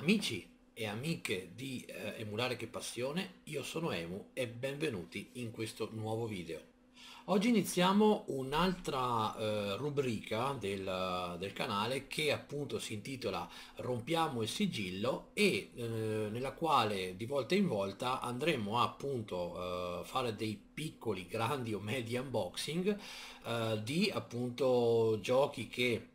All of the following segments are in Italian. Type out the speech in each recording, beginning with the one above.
Amici e amiche di eh, Emulare che Passione, io sono Emu e benvenuti in questo nuovo video. Oggi iniziamo un'altra eh, rubrica del, del, canale che appunto si intitola Rompiamo il sigillo e eh, nella quale di volta in volta andremo a appunto eh, fare dei piccoli, grandi o medi unboxing eh, di appunto giochi che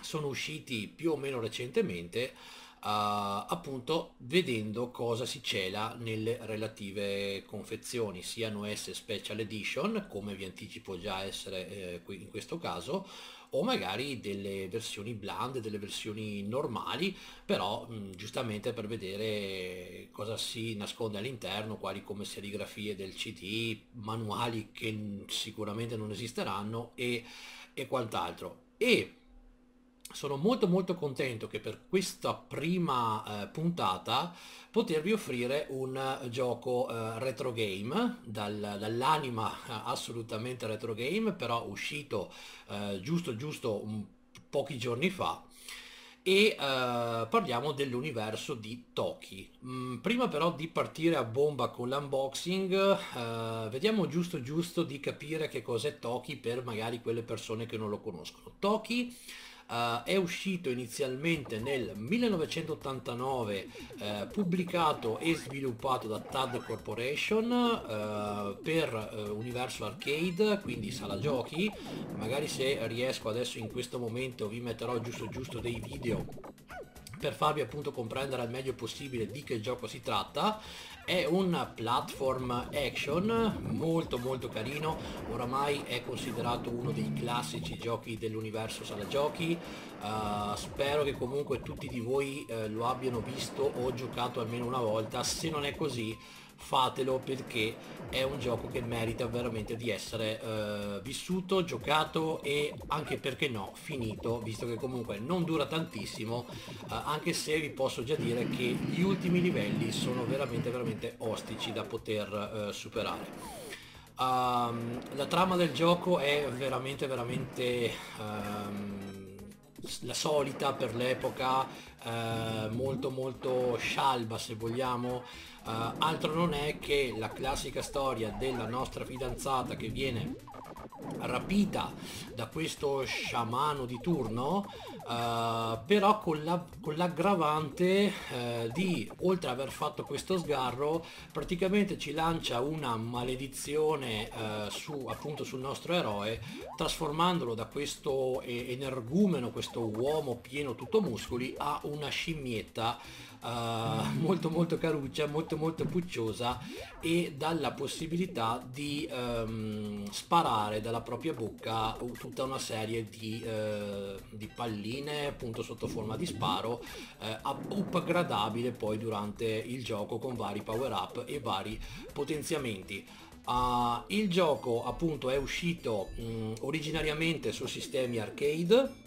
sono usciti più o meno recentemente appunto vedendo cosa si cela nelle relative confezioni siano esse special edition come vi anticipo già essere eh, in questo caso o magari delle versioni blande delle versioni normali però mh, giustamente per vedere cosa si nasconde all'interno quali come serigrafie del cd manuali che sicuramente non esisteranno e, e quant'altro. E sono molto molto contento che per questa prima eh, puntata potervi offrire un uh, gioco uh, retro game dal, dall'anima uh, assolutamente retro game però uscito giusto giusto un, pochi giorni fa e parliamo dell'universo di Toki. Mm, prima però di partire a bomba con l'unboxing vediamo giusto giusto di capire che cos'è Toki per magari quelle persone che non lo conoscono. Toki Uh, è uscito inizialmente nel 1989, uh, pubblicato e sviluppato da TAD Corporation uh, per Universo Arcade, quindi sala giochi. Magari se riesco adesso in questo momento vi metterò giusto giusto dei video per farvi appunto comprendere al meglio possibile di che gioco si tratta è un platform action molto molto carino. Oramai è considerato uno dei classici giochi dell'universo sala giochi. Uh, spero che comunque tutti di voi uh, lo abbiano visto o giocato almeno una volta. Se non è così fatelo perché è un gioco che merita veramente di essere eh, vissuto, giocato e anche perché no, finito, visto che comunque non dura tantissimo, eh, anche se vi posso già dire che gli ultimi livelli sono veramente veramente ostici da poter eh, superare. Um, la trama del gioco è veramente veramente um, la solita per l'epoca, uh, molto molto scialba se vogliamo, Uh, altro non è che la classica storia della nostra fidanzata che viene rapita da questo sciamano di turno uh, però con, la, con l'aggravante uh, di oltre aver fatto questo sgarro praticamente ci lancia una maledizione uh, su, appunto sul nostro eroe trasformandolo da questo energumeno questo uomo pieno tutto muscoli a una scimmietta uh, molto molto caruccia, molto molto pucciosa e dalla possibilità di um, sparare dalla propria bocca tutta una serie di, uh, di palline appunto sotto forma di sparo uh, upgradabile poi durante il gioco con vari power up e vari potenziamenti. Uh, il gioco appunto è uscito mh, originariamente su sistemi arcade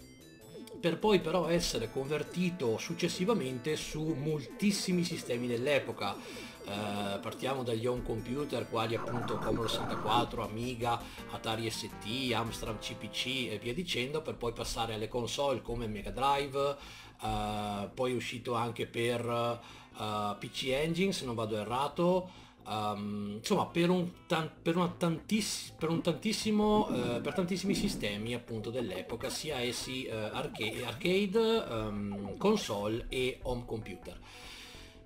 per poi però essere convertito successivamente su moltissimi sistemi dell'epoca. Eh, partiamo dagli home computer quali appunto Commodore 64, Amiga, Atari ST, Amstrad CPC e via dicendo per poi passare alle console come Mega Drive, eh, poi è uscito anche per eh, PC Engine se non vado errato, Um, insomma per un, per, tantiss per uh, per tantissimi sistemi appunto dell'epoca sia essi uh, arcade, arcade um, console e home computer.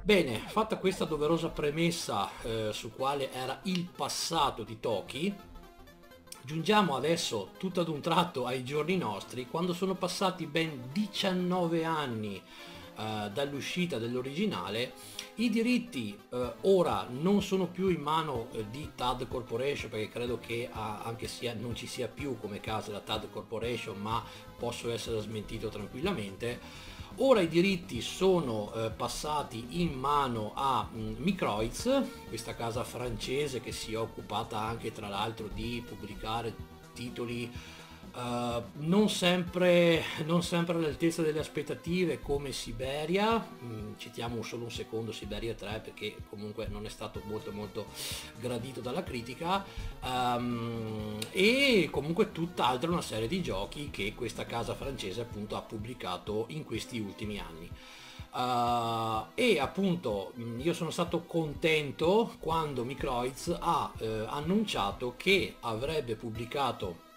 Bene fatta questa doverosa premessa uh, su quale era il passato di Toki giungiamo adesso tutto ad un tratto ai giorni nostri quando sono passati ben 19 anni dall'uscita dell'originale i diritti uh, ora non sono più in mano uh, di TAD Corporation perché credo che anche sia, non ci sia più come casa la TAD Corporation ma posso essere smentito tranquillamente. Ora i diritti sono eh, passati in mano a mm, Microids, questa casa francese che si è occupata anche tra l'altro di pubblicare titoli Uh, non, sempre, non sempre all'altezza delle aspettative come Siberia, mm, citiamo solo un secondo Siberia 3 perché comunque non è stato molto molto gradito dalla critica um, e comunque tutt'altra una serie di giochi che questa casa francese appunto ha pubblicato in questi ultimi anni. Uh, e appunto io sono stato contento quando Microids ha eh, annunciato che avrebbe pubblicato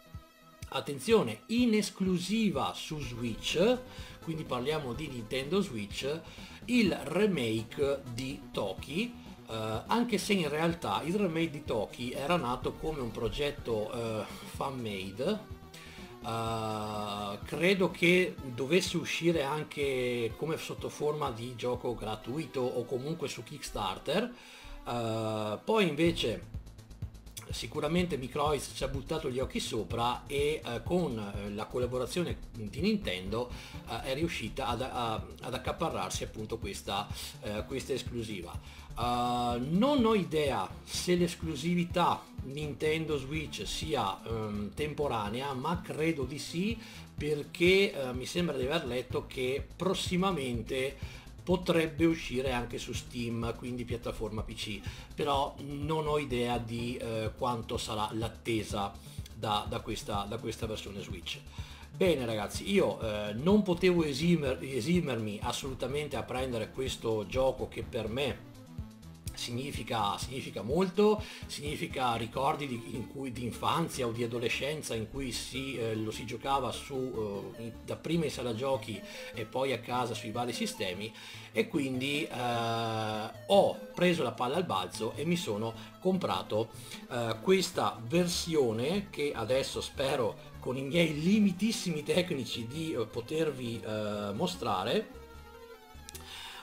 attenzione in esclusiva su Switch quindi parliamo di Nintendo Switch il remake di Toki uh, anche se in realtà il remake di Toki era nato come un progetto uh, fan made Uh, credo che dovesse uscire anche come sotto forma di gioco gratuito o comunque su Kickstarter. Poi invece sicuramente Microids ci ha buttato gli occhi sopra e uh, con la collaborazione di Nintendo è riuscita ad, a, ad accaparrarsi appunto questa, questa esclusiva. Uh, non ho idea se l'esclusività Nintendo Switch sia um, temporanea, ma credo di sì perché uh, mi sembra di aver letto che prossimamente potrebbe uscire anche su Steam, quindi piattaforma PC, però non ho idea di uh, quanto sarà l'attesa da, da, questa, da, questa, versione Switch. Bene ragazzi, io eh, non potevo esimer, esimermi assolutamente a prendere questo gioco che per me significa, significa molto, significa ricordi di, in cui, di infanzia o di adolescenza in cui si, eh, lo si giocava su, eh, da prima in sala giochi e poi a casa sui vari sistemi e quindi eh, ho preso la palla al balzo e mi sono comprato eh, questa versione che adesso spero con i miei limitissimi tecnici di eh, potervi eh, mostrare.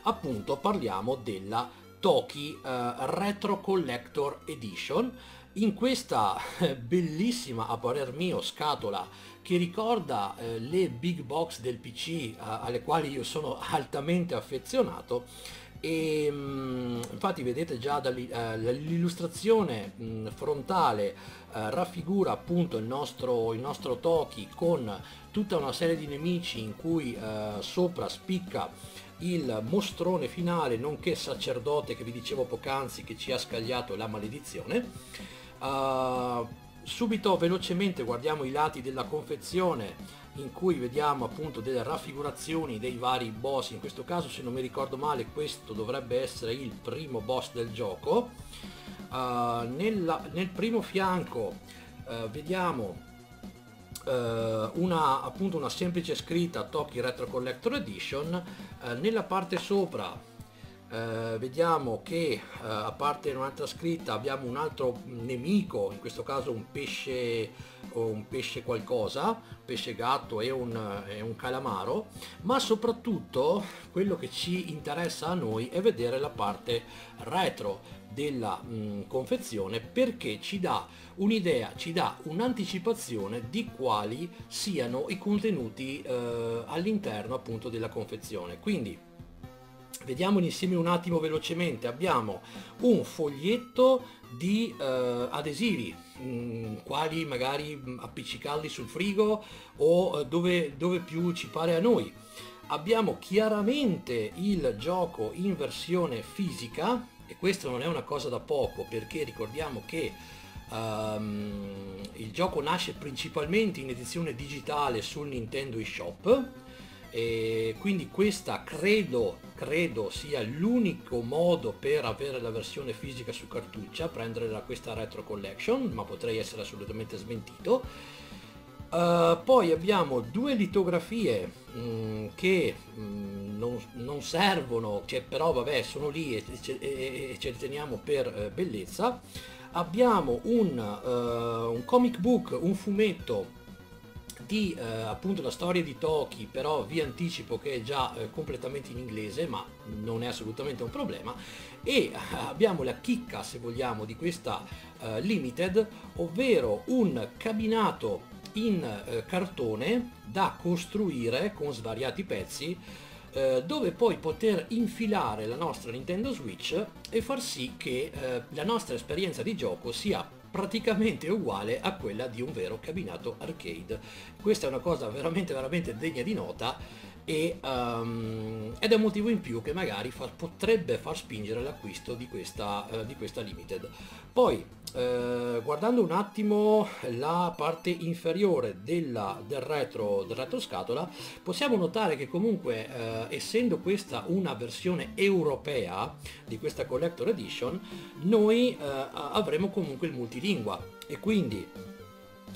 Appunto parliamo della Toki uh, Retro Collector Edition. In questa eh, bellissima a parer mio scatola che ricorda eh, le big box del PC eh, alle quali io sono altamente affezionato. E mh, mm, infatti vedete già dall'illustrazione uh, frontale uh, raffigura appunto il nostro, il nostro Toki con tutta una serie di nemici in cui uh, sopra spicca il mostrone finale nonché sacerdote che vi dicevo poc'anzi che ci ha scagliato la maledizione. Uh, subito velocemente guardiamo i lati della confezione in cui vediamo appunto delle raffigurazioni dei vari boss. In questo caso se non mi ricordo male questo dovrebbe essere il primo boss del gioco. Uh, nella, nel primo fianco uh, vediamo eh, una, appunto una semplice scritta Toki Retro Collector Edition eh, nella parte sopra eh, vediamo che eh, a parte un'altra scritta abbiamo un altro nemico in questo caso un pesce un pesce qualcosa pesce gatto e un, e un calamaro ma soprattutto quello che ci interessa a noi è vedere la parte retro della mh, confezione perché ci dà un'idea, ci dà un'anticipazione di quali siano i contenuti eh, all'interno appunto della confezione. Quindi vediamo insieme un attimo velocemente, abbiamo un foglietto di eh, adesivi, mh, quali magari appiccicarli sul frigo o eh, dove, dove più ci pare a noi. Abbiamo chiaramente il gioco in versione fisica e questo non è una cosa da poco perché ricordiamo che Um, il gioco nasce principalmente in edizione digitale sul Nintendo eShop e quindi questa credo, credo sia l'unico modo per avere la versione fisica su cartuccia, prendere questa retro collection, ma potrei essere assolutamente smentito. Uh, poi abbiamo due litografie mh, mm, che mh, mm, non, non, servono, cioè, però vabbè sono lì e, e, e ce le teniamo per uh, bellezza abbiamo un, uh, un comic book, un fumetto di eh, appunto la storia di Toki, però vi anticipo che è già eh, completamente in inglese, ma non è assolutamente un problema. E eh, abbiamo la chicca, se vogliamo, di questa eh, Limited, ovvero un cabinato in eh, cartone da costruire con svariati pezzi eh, dove poi poter infilare la nostra Nintendo Switch e far sì che la nostra esperienza di gioco sia praticamente uguale a quella di un vero cabinato arcade. Questa è una cosa veramente veramente degna di nota e, um, ed è un motivo in più che magari fa, potrebbe far spingere l'acquisto di questa, uh, di questa limited. Poi uh, guardando un attimo la parte inferiore della, del, retro, del retro scatola possiamo notare che comunque uh, essendo questa una versione europea di questa collector edition noi avremo comunque il multilingua e quindi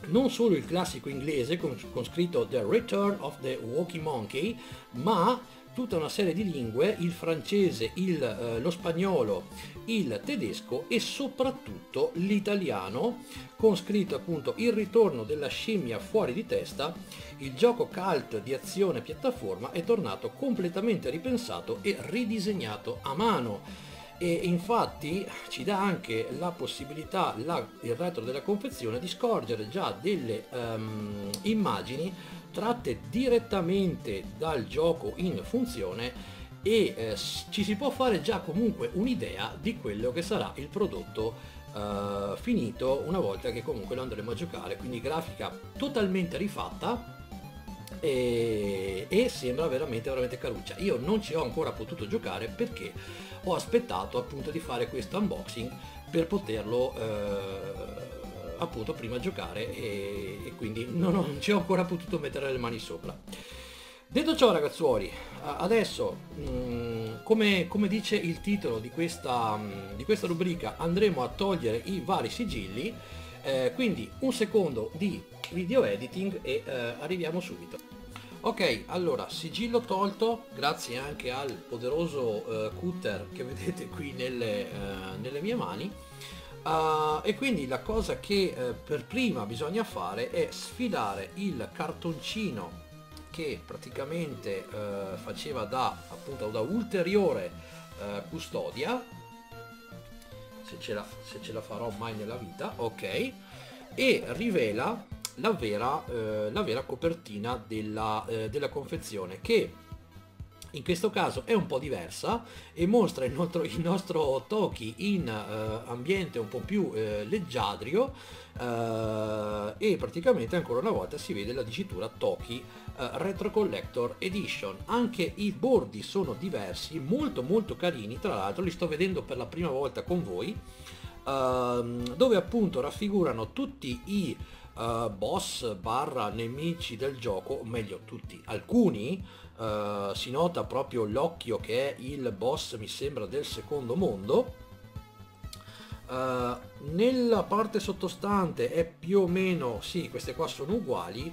non solo il classico inglese con, con scritto The Return of the Walking Monkey, ma tutta una serie di lingue, il francese, il, eh, lo spagnolo, il tedesco e soprattutto l'italiano con scritto appunto il ritorno della scimmia fuori di testa, il gioco cult di azione piattaforma è tornato completamente ripensato e ridisegnato a mano e infatti ci dà anche la possibilità, la, il retro della confezione, di scorgere già delle um, immagini tratte direttamente dal gioco in funzione e eh, ci si può fare già comunque un'idea di quello che sarà il prodotto Uh, finito una volta che comunque lo andremo a giocare. Quindi grafica totalmente rifatta e, e, sembra veramente veramente caruccia. Io non ci ho ancora potuto giocare perché ho aspettato appunto di fare questo unboxing per poterlo eh, appunto prima giocare e, e quindi non, ho, non ci ho ancora potuto mettere le mani sopra. Detto ciò ragazzuoli adesso mh, mm, come, come, dice il titolo di questa, mh, mm, di questa rubrica andremo a togliere i vari sigilli eh, quindi un secondo di video editing e eh, arriviamo subito. Ok allora sigillo tolto grazie anche al poderoso uh, cutter che vedete qui nelle, uh, nelle mie mani. Uh, e quindi la cosa che per prima bisogna fare è sfilare il cartoncino che praticamente faceva da appunto da ulteriore custodia se ce, la, se ce la farò mai nella vita ok e rivela la vera, eh, la vera copertina della, eh, della confezione che in questo caso è un po' diversa e mostra il nostro, il nostro Toki in uh, ambiente un po' più uh, leggiadrio uh, e praticamente ancora una volta si vede la dicitura Toki Retro Collector Edition. Anche i bordi sono diversi, molto molto carini, tra l'altro li sto vedendo per la prima volta con voi, ehm, dove appunto raffigurano tutti i uh, boss barra nemici del gioco, o meglio tutti, alcuni, uh, si nota proprio l'occhio che è il boss mi sembra del secondo mondo. Uh, nella parte sottostante è più o meno, sì, queste qua sono uguali,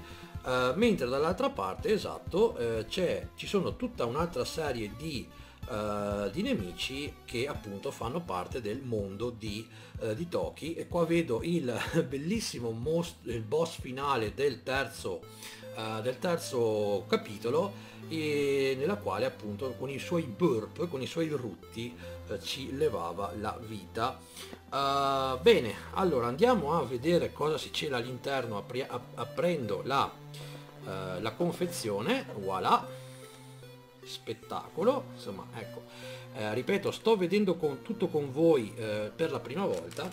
mentre dall'altra parte, esatto, uh, ci sono tutta un'altra serie di uh, di nemici che appunto fanno parte del mondo di, uh, di Toki. E qua vedo il bellissimo most- il boss finale del terzo, uh, del terzo capitolo e nella quale appunto con i suoi burp, con i suoi rutti ci levava la vita. Uh, bene, allora andiamo a vedere cosa si c'è all'interno apri- aprendo la, uh, la confezione, voilà spettacolo insomma ecco. Eh, ripeto sto vedendo con, tutto con voi eh, per la prima volta.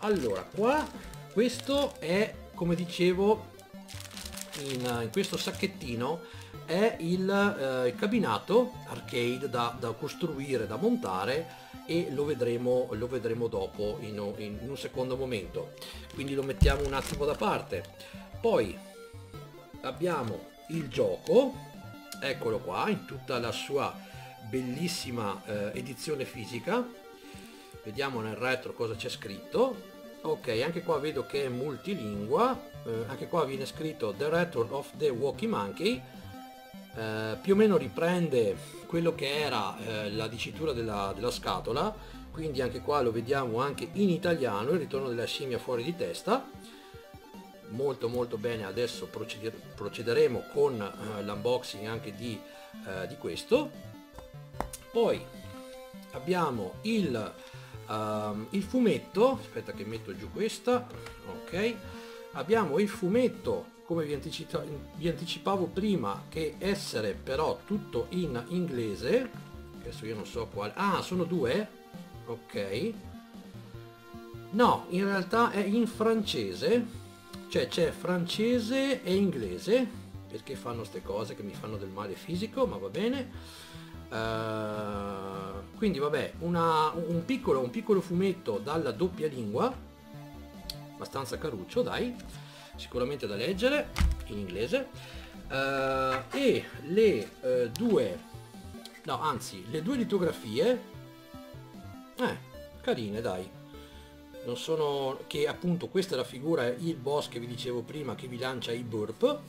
Allora qua questo è come dicevo in, in questo sacchettino è il, eh, il cabinato arcade da, da, costruire da montare e lo vedremo lo vedremo dopo in, in, in un secondo momento. Quindi lo mettiamo un attimo da parte. Poi abbiamo il gioco eccolo qua in tutta la sua bellissima eh, edizione fisica. Vediamo nel retro cosa c'è scritto. Ok anche qua vedo che è multilingua. Eh, anche qua viene scritto The Return of the Walkie Monkey. Eh, più o meno riprende quello che era eh, la dicitura della, della scatola. Quindi anche qua lo vediamo anche in italiano il ritorno della scimmia fuori di testa molto molto bene. Adesso proceder procederemo con uh, l'unboxing anche di, uh, di, questo. Poi abbiamo il, uh, il fumetto. Aspetta che metto giù questa. Ok. Abbiamo il fumetto come vi, anticipa vi anticipavo prima che essere però tutto in inglese. Adesso io non so quale ah sono due? Ok. No in realtà è in francese cioè c'è francese e inglese perché fanno queste cose che mi fanno del male fisico, ma va bene. Uh, quindi vabbè, una, un, piccolo, un piccolo fumetto dalla doppia lingua, abbastanza caruccio dai, sicuramente da leggere in inglese. Uh, e le uh, due, no anzi, le due litografie, eh, carine dai, non sono che appunto questa è la figura il boss che vi dicevo prima che vi lancia i burp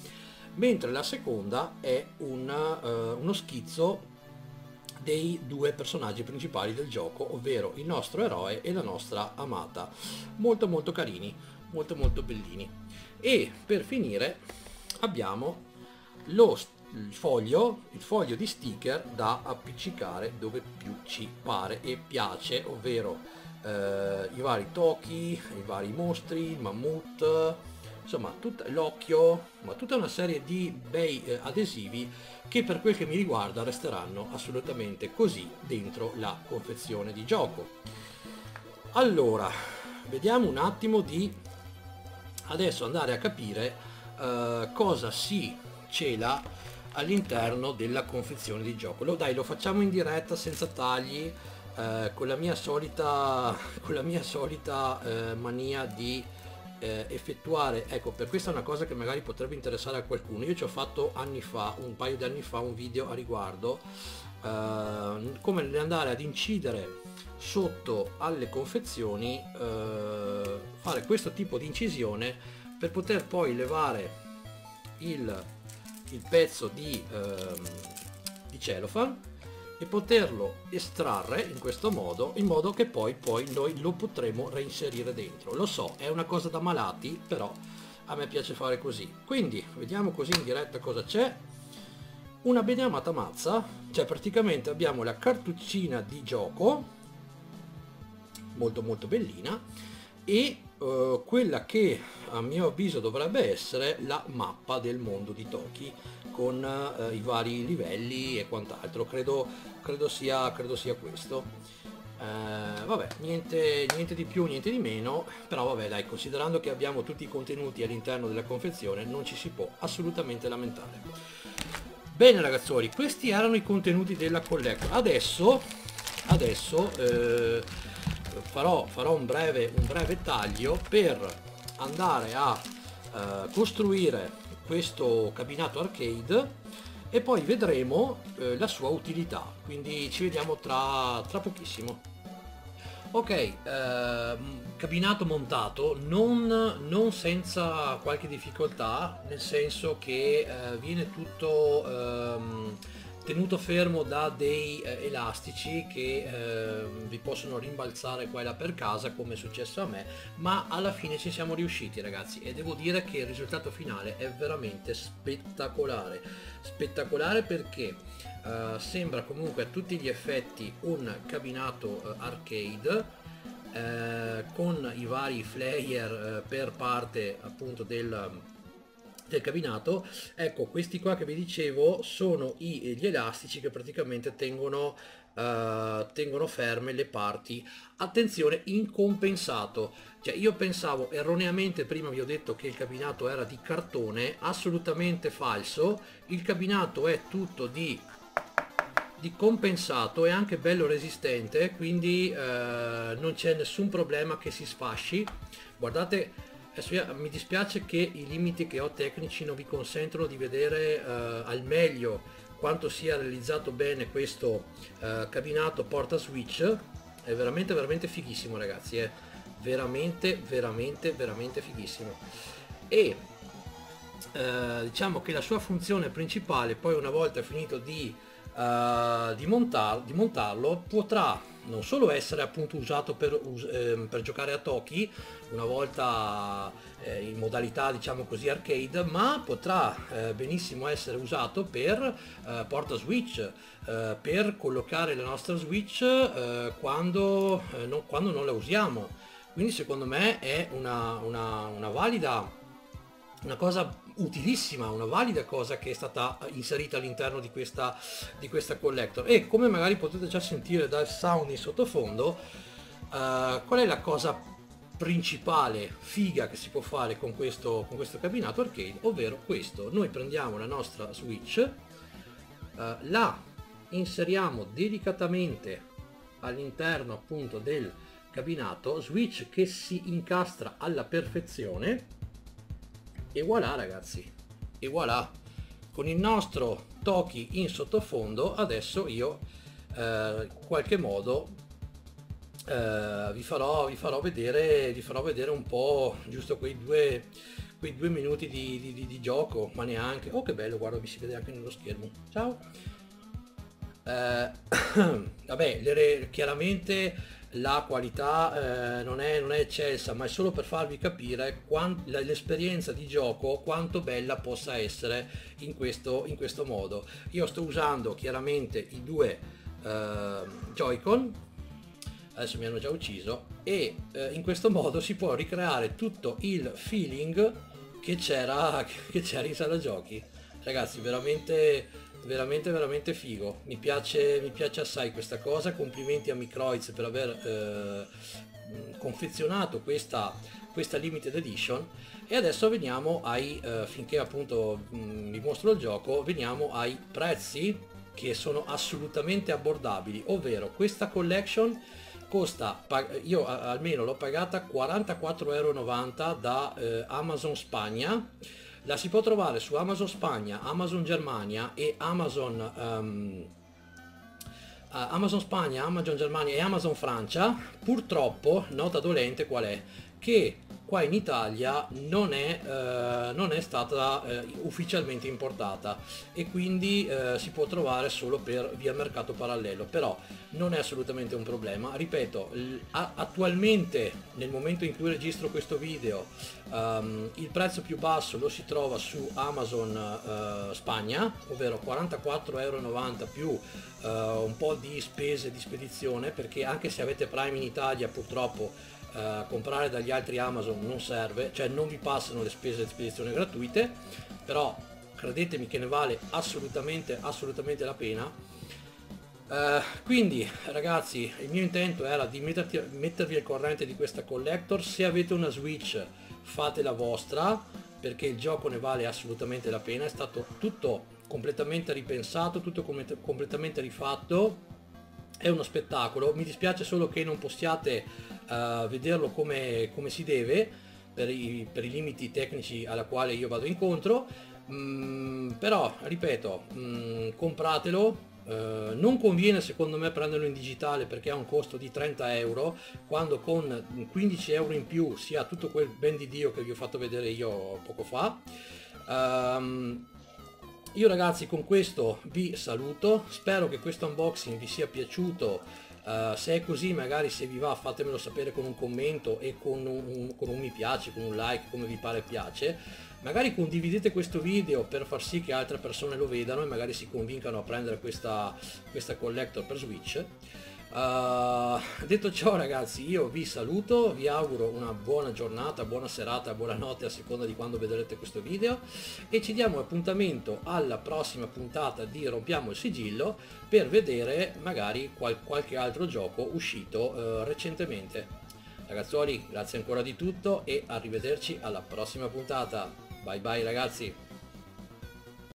mentre la seconda è un, uh, uno schizzo dei due personaggi principali del gioco ovvero il nostro eroe e la nostra amata. Molto molto carini molto molto bellini. E per finire abbiamo lo il foglio, il foglio di sticker da appiccicare dove più ci pare e piace ovvero eh, i vari tochi, i vari mostri, il mammut, insomma l'occhio, ma tutta una serie di bei eh, adesivi che per quel che mi riguarda resteranno assolutamente così dentro la confezione di gioco. Allora, vediamo un attimo di adesso andare a capire eh, cosa si cela all'interno della confezione di gioco. Lo, dai, lo facciamo in diretta senza tagli eh, con la mia solita, la mia solita eh, mania di eh, effettuare, ecco per questa è una cosa che magari potrebbe interessare a qualcuno, io ci ho fatto anni fa, un paio di anni fa, un video a riguardo, eh, come andare ad incidere sotto alle confezioni, eh, fare questo tipo di incisione per poter poi levare il, il pezzo di, ehm, di cellophane e poterlo estrarre in questo modo in modo che poi, poi noi lo potremo reinserire dentro. Lo so è una cosa da malati però a me piace fare così. Quindi vediamo così in diretta cosa c'è. Una bene amata mazza cioè praticamente abbiamo la cartuccina di gioco molto molto bellina e uh, quella che a mio avviso dovrebbe essere la mappa del mondo di Toki con uh, i vari livelli e quant'altro. Credo, credo, sia, credo sia questo. Uh, vabbè niente, niente di più niente di meno. Però vabbè dai considerando che abbiamo tutti i contenuti all'interno della confezione non ci si può assolutamente lamentare. Bene ragazzoli questi erano i contenuti della collector adesso adesso eh, farò, farò un, breve, un breve taglio per andare a eh, costruire questo cabinato arcade e poi vedremo eh, la sua utilità. Quindi ci vediamo tra, tra pochissimo. Ok eh, cabinato montato non, non, senza qualche difficoltà nel senso che eh, viene tutto ehm, tenuto fermo da dei eh, elastici che eh, vi possono rimbalzare qua e là per casa come è successo a me ma alla fine ci siamo riusciti ragazzi e devo dire che il risultato finale è veramente spettacolare. Spettacolare perché eh, sembra comunque a tutti gli effetti un cabinato eh, arcade eh, con i vari flyer eh, per parte appunto del del cabinato ecco questi qua che vi dicevo sono i, gli elastici che praticamente tengono uh, tengono ferme le parti. Attenzione incompensato. Cioè io pensavo erroneamente prima vi ho detto che il cabinato era di cartone assolutamente falso. Il cabinato è tutto di di compensato è anche bello resistente quindi eh, non c'è nessun problema che si sfasci. Guardate Adesso mi dispiace che i limiti che ho tecnici non vi consentono di vedere uh, al meglio quanto sia realizzato bene questo uh, cabinato porta switch. È veramente veramente fighissimo ragazzi è veramente veramente veramente fighissimo. E uh, diciamo che la sua funzione principale poi una volta finito di, di, montar, di montarlo potrà non solo essere appunto usato per, eh, per giocare a Toki una volta eh, in modalità diciamo così arcade ma potrà eh, benissimo essere usato per eh, porta switch eh, per collocare la nostra switch eh, quando, no, quando, non la usiamo. Quindi secondo me è una, una, una valida una cosa utilissima, una valida cosa che è stata inserita all'interno di questa, di questa collector e come magari potete già sentire dal sound in sottofondo uh, qual è la cosa principale figa che si può fare con questo, con questo cabinato arcade, ovvero questo. Noi prendiamo la nostra Switch, eh, la inseriamo delicatamente all'interno appunto del cabinato, Switch che si incastra alla perfezione e voilà ragazzi, e voilà, con il nostro Toki in sottofondo adesso io eh, qualche modo eh, vi, farò, vi, farò vedere, vi farò vedere un po' giusto quei due, quei due minuti di, di, di, di, gioco, ma neanche. Oh che bello, guarda, mi si vede anche nello schermo. Ciao. Eh, vabbè, le, chiaramente la qualità eh, non, è, non, è, eccelsa, ma è solo per farvi capire l'esperienza di gioco quanto bella possa essere in questo, in questo modo. Io sto usando chiaramente i due eh, Joy-Con adesso mi hanno già ucciso e eh, in questo modo si può ricreare tutto il feeling che c'era che c'era in sala giochi ragazzi veramente veramente veramente figo. Mi piace mi piace assai questa cosa. Complimenti a Microids per aver eh, confezionato questa questa limited edition. E adesso veniamo ai eh, finché appunto mh, mm, vi mostro il gioco veniamo ai prezzi che sono assolutamente abbordabili. Ovvero questa collection costa, io almeno l'ho pagata 44,90 euro da eh, Amazon Spagna, la si può trovare su Amazon Spagna, Amazon Germania e Amazon, um, Amazon Spagna, Amazon Germania e Amazon Francia, purtroppo, nota dolente qual è? Che qua in Italia non è, eh, non è stata eh, ufficialmente importata e quindi eh, si può trovare solo per via mercato parallelo però non è assolutamente un problema. Ripeto attualmente nel momento in cui registro questo video um, il prezzo più basso lo si trova su Amazon uh, Spagna ovvero 44,90 euro più uh, un po' di spese di spedizione perché anche se avete Prime in Italia purtroppo uh, comprare dagli altri Amazon non serve, cioè non vi passano le spese di spedizione gratuite, però credetemi che ne vale assolutamente, assolutamente la pena. Uh, quindi ragazzi il mio intento era di metterti, mettervi al corrente di questa collector. Se avete una switch fate la vostra perché il gioco ne vale assolutamente la pena. È stato tutto completamente ripensato tutto com completamente rifatto è uno spettacolo. Mi dispiace solo che non possiate uh, vederlo come, come, si deve per i, per i, limiti tecnici alla quale io vado incontro. Mm, però ripeto mm, compratelo. Uh, non conviene secondo me prenderlo in digitale perché ha un costo di 30 euro quando con 15 euro in più si ha tutto quel ben di Dio che vi ho fatto vedere io poco fa. Um, io ragazzi con questo vi saluto spero che questo unboxing vi sia piaciuto Uh, se è così magari se vi va fatemelo sapere con un commento e con un, con un mi piace, con un like, come vi pare piace. Magari condividete questo video per far sì che altre persone lo vedano e magari si convincano a prendere questa, questa collector per Switch. Uh, detto ciò ragazzi io vi saluto, vi auguro una buona giornata, buona serata, buonanotte a seconda di quando vedrete questo video e ci diamo appuntamento alla prossima puntata di Rompiamo il sigillo per vedere magari qual qualche altro gioco uscito uh, recentemente. Ragazzuoli grazie ancora di tutto e arrivederci alla prossima puntata. Bye bye ragazzi!